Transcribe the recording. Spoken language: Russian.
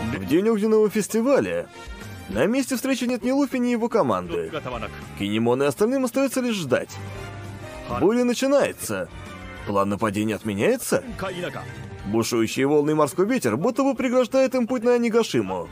В день огненного фестиваля на месте встречи нет ни Луфи, ни его команды. Кинемон и остальным остается лишь ждать. Буря начинается. План нападения отменяется? Бушующие волны и морской ветер будто бы преграждает им путь на Анигашиму.